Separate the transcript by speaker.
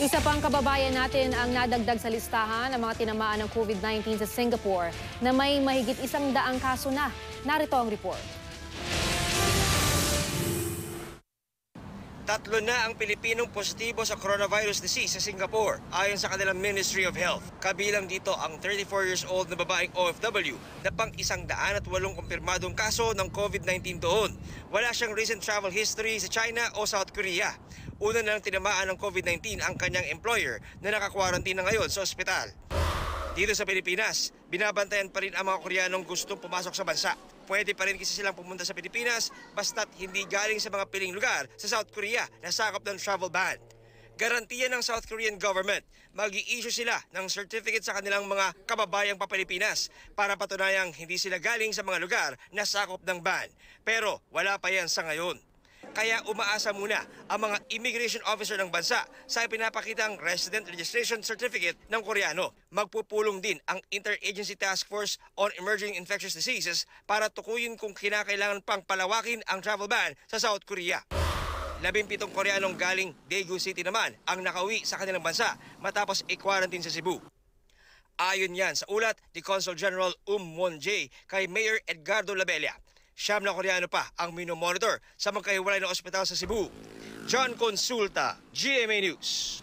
Speaker 1: Isa pang kababayan natin ang nadagdag sa listahan ng mga tinamaan ng COVID-19 sa Singapore na may mahigit isang daang kaso na. Narito ang report.
Speaker 2: Tatlo na ang Pilipinong positibo sa coronavirus disease sa Singapore ayon sa kanilang Ministry of Health. Kabilang dito ang 34 years old na babaeng OFW na pang isang daan at walong kumpirmadong kaso ng COVID-19 doon. Wala siyang recent travel history sa China o South Korea. Una na lang tinamaan ng COVID-19 ang kanyang employer na nakakwarantin na ngayon sa ospital. Dito sa Pilipinas, binabantayan pa rin ang mga Koreanong gustong pumasok sa bansa. Pwede pa rin kasi silang pumunta sa Pilipinas basta't hindi galing sa mga piling lugar sa South Korea na sakop ng travel ban. Garantiya ng South Korean government, mag issue sila ng certificate sa kanilang mga kababayang papilipinas para patunayang hindi sila galing sa mga lugar na sakop ng ban. Pero wala pa yan sa ngayon. Kaya umaasa muna ang mga immigration officer ng bansa sa pinapakitang resident registration certificate ng Koreano. Magpupulong din ang Interagency Task Force on Emerging Infectious Diseases para tukuyin kung kinakailangan pang palawakin ang travel ban sa South Korea. Labimpitong Koreanong galing Daegu City naman ang nakauwi sa kanilang bansa matapos i-quarantine sa Cebu. Ayon yan sa ulat ni Consul General Um Won-jae kay Mayor Edgardo Labella. Siyam na Koreano pa ang minomonitor sa magkahiwalay na ospital sa Cebu. John Consulta, GMA News.